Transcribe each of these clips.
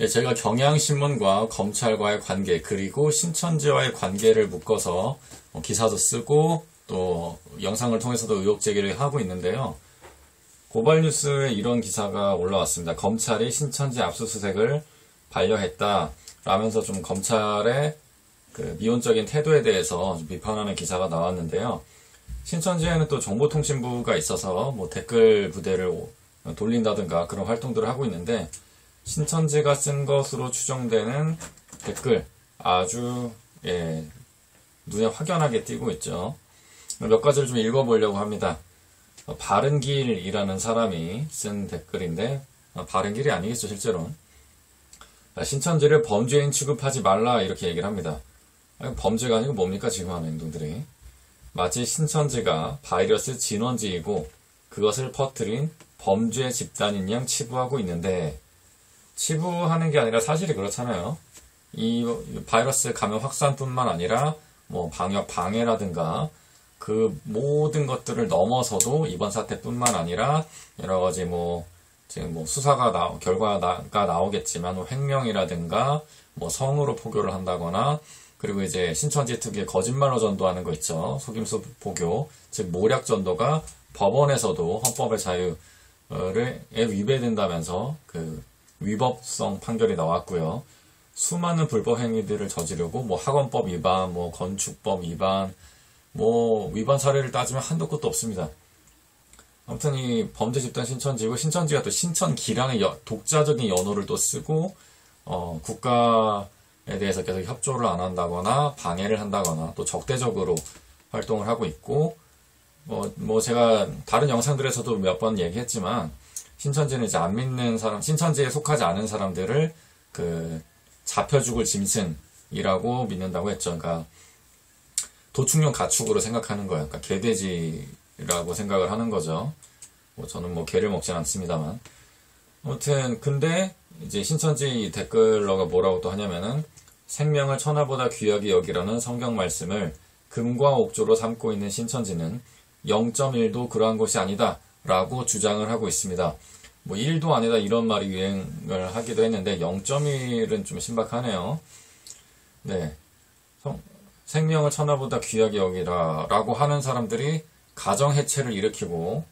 예, 저희가 경향신문과 검찰과의 관계 그리고 신천지와의 관계를 묶어서 뭐 기사도 쓰고 또 영상을 통해서도 의혹 제기를 하고 있는데요. 고발뉴스에 이런 기사가 올라왔습니다. 검찰이 신천지 압수수색을 반려했다. 라면서 좀 검찰의 그 미온적인 태도에 대해서 비판하는 기사가 나왔는데요. 신천지에는 또 정보통신부가 있어서 뭐 댓글 부대를 돌린다든가 그런 활동들을 하고 있는데 신천지가 쓴 것으로 추정되는 댓글 아주 예, 눈에 확연하게 띄고 있죠. 몇 가지를 좀 읽어보려고 합니다. 어, 바른길이라는 사람이 쓴 댓글인데 어, 바른길이 아니겠죠 실제로는 아, 신천지를 범죄인 취급하지 말라 이렇게 얘기를 합니다. 범죄가 아니고 뭡니까 지금 하는 행동들이 마치 신천지가 바이러스 진원지이고 그것을 퍼뜨린 범죄 집단인 양 치부하고 있는데 치부하는 게 아니라 사실이 그렇잖아요. 이 바이러스 감염 확산뿐만 아니라 뭐 방역 방해라든가 그 모든 것들을 넘어서도 이번 사태뿐만 아니라 여러 가지 뭐 지금 뭐 수사가 나 결과가 나오겠지만 뭐 횡령이라든가 뭐 성으로 포교를 한다거나 그리고 이제 신천지 특유의 거짓말로 전도하는 거 있죠. 속임수 포교, 즉 모략 전도가 법원에서도 헌법의 자유를 위배된다면서 그 위법성 판결이 나왔고요. 수많은 불법 행위들을 저지르고 뭐 학원법 위반, 뭐 건축법 위반, 뭐 위반 사례를 따지면 한도 끝도 없습니다. 아무튼 이 범죄 집단 신천지고 신천지가 또 신천기라는 독자적인 연호를 또 쓰고 어, 국가에 대해서 계속 협조를 안 한다거나 방해를 한다거나 또 적대적으로 활동을 하고 있고 뭐, 뭐 제가 다른 영상들에서도 몇 번 얘기했지만 신천지는 이제 안 믿는 사람, 신천지에 속하지 않은 사람들을 그 잡혀 죽을 짐승이라고 믿는다고 했죠. 그러니까 도축용 가축으로 생각하는 거예요. 그러니까 개돼지라고 생각을 하는 거죠. 뭐 저는 뭐 개를 먹진 않습니다만. 아무튼 근데 이제 신천지 댓글러가 뭐라고 또 하냐면은 생명을 천하보다 귀하게 여기라는 성경 말씀을 금과 옥조로 삼고 있는 신천지는 0.1도 그러한 것이 아니다. 라고 주장을 하고 있습니다. 뭐 1도 아니다 이런 말이 유행을 하기도 했는데 0.1은 좀 신박하네요. 네. 생명을 천하보다 귀하게 여기라 라고 하는 사람들이 가정 해체를 일으키고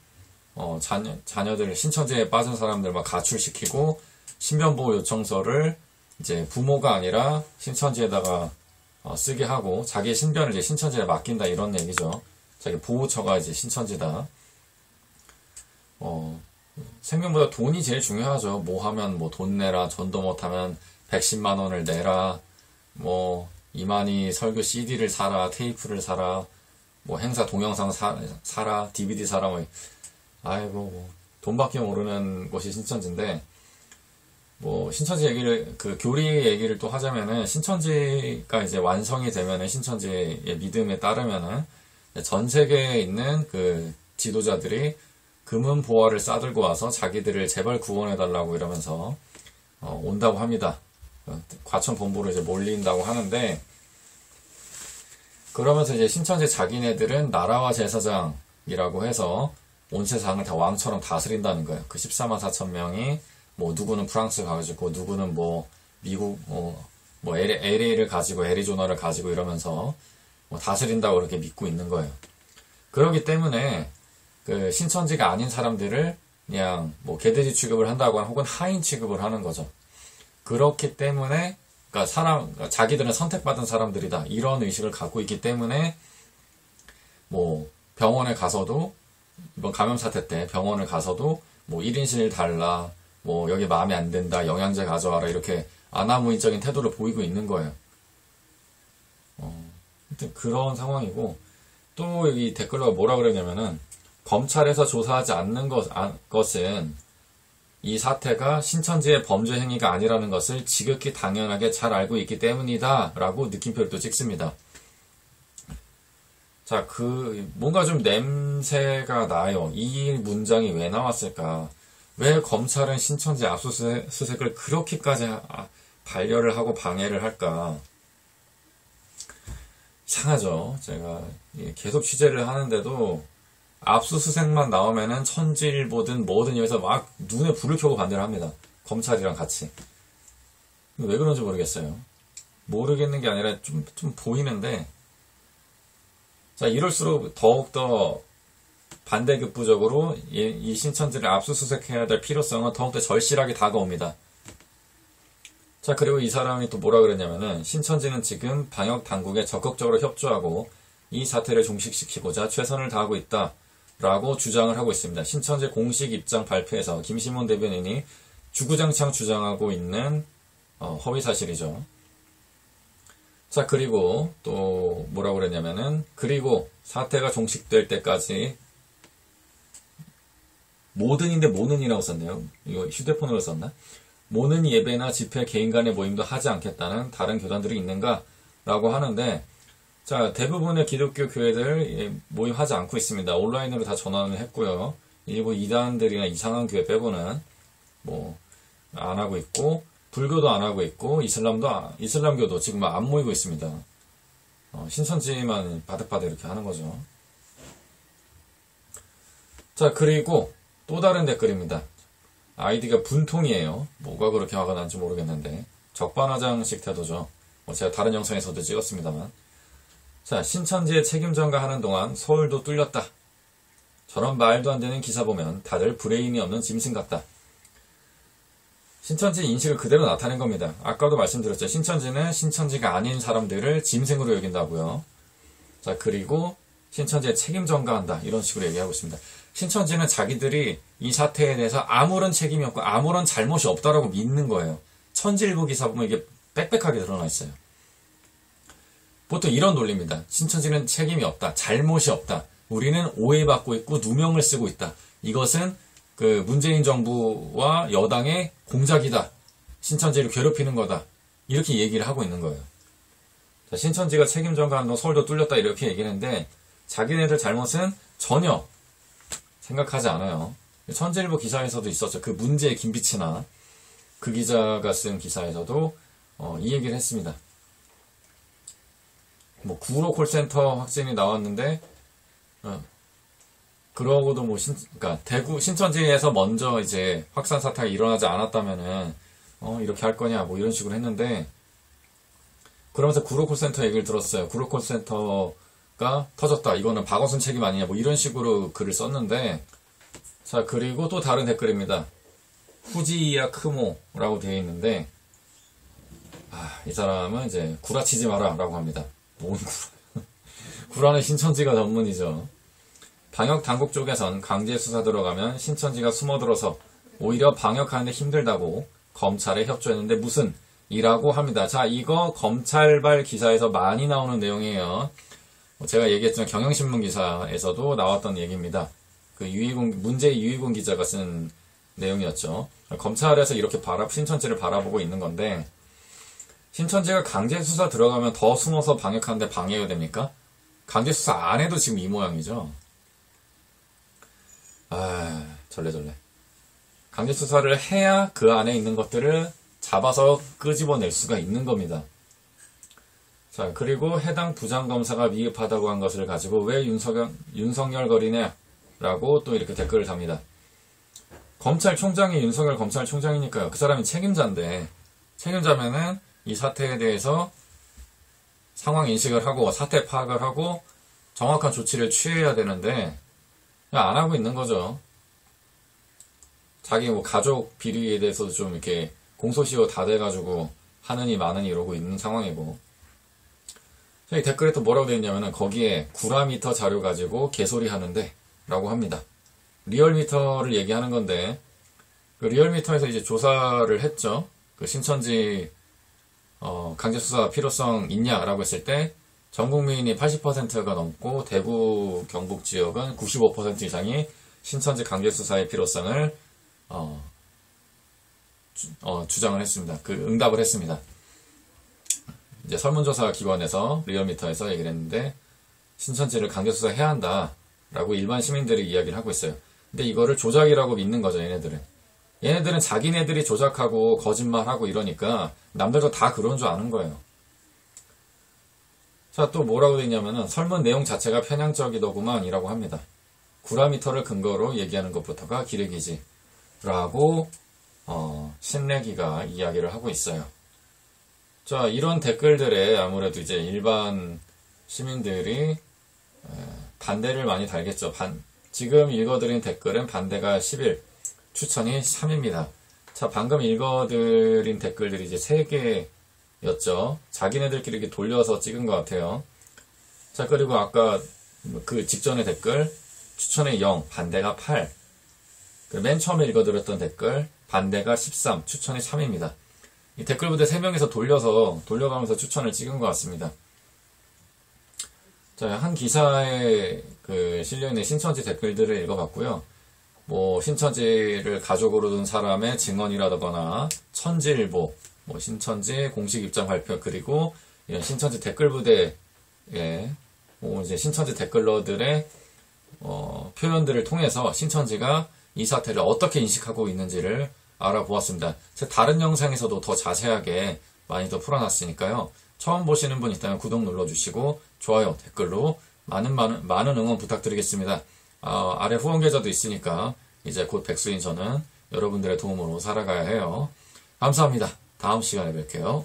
어, 자녀, 자녀들 신천지에 빠진 사람들 막 가출시키고 신변보호 요청서를 이제 부모가 아니라 신천지에다가 어, 쓰게 하고 자기의 신변을 이제 신천지에 맡긴다 이런 얘기죠. 자기 보호처가 이제 신천지다. 어, 생명보다 돈이 제일 중요하죠. 뭐 하면 뭐 돈 내라, 전도 못하면 110만 원을 내라, 뭐 이만희 설교 CD를 사라, 테이프를 사라, 뭐 행사 동영상 사, 사라, DVD 사라, 뭐 아이고 뭐 돈밖에 모르는 곳이 신천지인데 뭐 신천지 얘기를 그 교리 얘기를 또 하자면은 신천지가 이제 완성이 되면은 신천지의 믿음에 따르면은 전 세계에 있는 그 지도자들이 금은 보화를 싸들고 와서 자기들을 제발 구원해달라고 이러면서 어, 온다고 합니다. 어, 과천 본부로 이제 몰린다고 하는데 그러면서 이제 신천지 자기네들은 나라와 제사장이라고 해서 온 세상을 다 왕처럼 다스린다는 거예요. 그 14만 4천 명이 뭐 누구는 프랑스 가지고 누구는 뭐 미국 어, 뭐 LA를 가지고 애리조나를 가지고 이러면서 뭐 다스린다고 그렇게 믿고 있는 거예요. 그렇기 때문에 그 신천지가 아닌 사람들을 그냥 뭐 개돼지 취급을 한다거나 혹은 하인 취급을 하는 거죠. 그렇기 때문에 그러니까 사람 그러니까 자기들은 선택받은 사람들이다 이런 의식을 갖고 있기 때문에 뭐 병원에 가서도 이번 감염 사태 때 병원을 가서도 뭐 1인실 달라 뭐 여기 마음에 안 든다 영양제 가져와라 이렇게 아나무인적인 태도를 보이고 있는 거예요. 어, 그런 상황이고 또 여기 댓글로 뭐라 그러냐면은 검찰에서 조사하지 않는 것, 아, 것은 이 사태가 신천지의 범죄 행위가 아니라는 것을 지극히 당연하게 잘 알고 있기 때문이다. 라고 느낌표를 또 찍습니다. 자, 그, 뭔가 좀 냄새가 나요. 이 문장이 왜 나왔을까? 왜 검찰은 신천지 압수수색을 그렇게까지 아, 반려를 하고 방해를 할까? 이상하죠. 제가 계속 취재를 하는데도 압수수색만 나오면은 천지일보든 뭐든 여기서 막 눈에 불을 켜고 반대를 합니다. 검찰이랑 같이. 왜 그런지 모르겠어요. 모르겠는 게 아니라 좀, 좀 보이는데, 자, 이럴수록 더욱더 반대급부적으로 이, 이 신천지를 압수수색해야 될 필요성은 더욱더 절실하게 다가옵니다. 자, 그리고 이 사람이 또 뭐라 그랬냐면은, 신천지는 지금 방역 당국에 적극적으로 협조하고 이 사태를 종식시키고자 최선을 다하고 있다. 라고 주장을 하고 있습니다. 신천지 공식 입장 발표에서 김시몬 대변인이 주구장창 주장하고 있는 어, 허위 사실이죠. 자, 그리고 또 뭐라고 그랬냐면은, 그리고 사태가 종식될 때까지 모든인데 모는이라고 썼네요. 이거 휴대폰으로 썼나? 모는 예배나 집회 개인 간의 모임도 하지 않겠다는 다른 교단들이 있는가? 라고 하는데, 자, 대부분의 기독교 교회들 예, 모임하지 않고 있습니다. 온라인으로 다 전환을 했고요. 일부 이단들이나 이상한 교회 빼고는 뭐, 안 하고 있고, 불교도 안 하고 있고, 이슬람도, 안- 이슬람교도 지금 안 모이고 있습니다. 어, 신천지만 바득바득 이렇게 하는 거죠. 자, 그리고 또 다른 댓글입니다. 아이디가 분통이에요. 뭐가 그렇게 화가 난지 모르겠는데. 적반하장식 태도죠. 뭐 제가 다른 영상에서도 찍었습니다만. 자, 신천지의 책임 전가 하는 동안 서울도 뚫렸다. 저런 말도 안 되는 기사 보면 다들 브레인이 없는 짐승 같다. 신천지 인식을 그대로 나타낸 겁니다. 아까도 말씀드렸죠. 신천지는 신천지가 아닌 사람들을 짐승으로 여긴다고요. 자, 그리고 신천지에 책임 전가한다. 이런 식으로 얘기하고 있습니다. 신천지는 자기들이 이 사태에 대해서 아무런 책임이 없고 아무런 잘못이 없다라고 믿는 거예요. 천지일보 기사 보면 이게 빽빽하게 드러나 있어요. 보통 이런 논리입니다. 신천지는 책임이 없다. 잘못이 없다. 우리는 오해받고 있고 누명을 쓰고 있다. 이것은 그 문재인 정부와 여당의 공작이다. 신천지를 괴롭히는 거다. 이렇게 얘기를 하고 있는 거예요. 자, 신천지가 책임 전가하는 동안 서울도 뚫렸다 이렇게 얘기를 했는데 자기네들 잘못은 전혀 생각하지 않아요. 천지일보 기사에서도 있었죠. 그 문제의 김비치나 그 기자가 쓴 기사에서도 어, 이 얘기를 했습니다. 뭐 구로 콜센터 확진이 나왔는데 어, 그러고도 뭐 신, 그러니까 대구 신천지에서 먼저 이제 확산 사태가 일어나지 않았다면은 어, 이렇게 할 거냐 뭐 이런 식으로 했는데 그러면서 구로 콜센터 얘기를 들었어요. 구로 콜센터가 터졌다. 이거는 박원순 책임 아니냐 뭐 이런 식으로 글을 썼는데 자 그리고 또 다른 댓글입니다. 후지야 크모라고 되어 있는데 아, 이 사람은 이제 구라치지 마라라고 합니다. 뭔 구라? 구라는 신천지가 전문이죠. 방역 당국 쪽에선 강제 수사 들어가면 신천지가 숨어들어서 오히려 방역하는데 힘들다고 검찰에 협조했는데 무슨 이라고 합니다. 자, 이거 검찰발 기사에서 많이 나오는 내용이에요. 뭐 제가 얘기했지만 경향신문 기사에서도 나왔던 얘기입니다. 그 유희군 문제 유희군 기자가 쓴 내용이었죠. 검찰에서 이렇게 바라 신천지를 바라보고 있는 건데 신천지가 강제 수사 들어가면 더 숨어서 방역하는데 방해가 됩니까? 강제 수사 안 해도 지금 이 모양이죠. 아, 절레절레. 강제 수사를 해야 그 안에 있는 것들을 잡아서 끄집어낼 수가 있는 겁니다. 자, 그리고 해당 부장검사가 미흡하다고 한 것을 가지고 왜 윤석열, 윤석열 거리냐? 라고 또 이렇게 댓글을 답니다. 검찰총장이 윤석열 검찰총장이니까요. 그 사람이 책임자인데, 책임자면은 이 사태에 대해서 상황 인식을 하고 사태 파악을 하고 정확한 조치를 취해야 되는데, 그냥 안 하고 있는 거죠. 자기 뭐 가족 비리에 대해서도 좀 이렇게 공소시효 다 돼가지고 하느니 마느니 이러고 있는 상황이고. 저희 댓글에 또 뭐라고 되어 있냐면은 거기에 구라미터 자료 가지고 개소리 하는데 라고 합니다. 리얼미터를 얘기하는 건데 그 리얼미터에서 이제 조사를 했죠. 그 신천지 어, 강제 수사 필요성 있냐라고 했을 때 전 국민이 80%가 넘고 대구 경북 지역은 95% 이상이 신천지 강제 수사의 필요성을 어, 주, 어, 주장을 했습니다. 그 응답을 했습니다. 이제 설문조사 기관에서 리얼미터에서 얘기를 했는데 신천지를 강제 수사해야 한다라고 일반 시민들이 이야기를 하고 있어요. 근데 이거를 조작이라고 믿는 거죠, 얘네들은. 얘네들은 자기네들이 조작하고 거짓말하고 이러니까 남들도 다 그런 줄 아는 거예요. 자, 또 뭐라고 돼 있냐면은 설문 내용 자체가 편향적이더구만 이라고 합니다. 구라미터를 근거로 얘기하는 것부터가 기레기지. 라고, 어, 신내기가 이야기를 하고 있어요. 자, 이런 댓글들에 아무래도 이제 일반 시민들이 에, 반대를 많이 달겠죠. 반, 지금 읽어드린 댓글은 반대가 11, 추천이 3입니다. 자, 방금 읽어드린 댓글들이 이제 3개였죠. 자기네들끼리 이렇게 돌려서 찍은 것 같아요. 자, 그리고 아까 그 직전의 댓글, 추천이 0, 반대가 8. 그맨 처음에 읽어드렸던 댓글, 반대가 13, 추천이 3입니다. 이 댓글 부대 3명에서 돌려서, 돌려가면서 추천을 찍은 것 같습니다. 자, 한 기사에 그 실려있는 신천지 댓글들을 읽어봤고요. 뭐, 신천지를 가족으로 둔 사람의 증언이라거나, 천지일보, 뭐, 신천지 공식 입장 발표, 그리고 이런 신천지 댓글 부대에, 뭐, 이제 신천지 댓글러들의, 어, 표현들을 통해서 신천지가 이 사태를 어떻게 인식하고 있는지를 알아보았습니다. 제 다른 영상에서도 더 자세하게 많이 더 풀어놨으니까요. 처음 보시는 분 있다면 구독 눌러주시고 좋아요, 댓글로 많은 많은 많은 응원 부탁드리겠습니다. 아, 아래 후원 계좌도 있으니까 이제 곧 백수인 저는 여러분들의 도움으로 살아가야 해요. 감사합니다. 다음 시간에 뵐게요.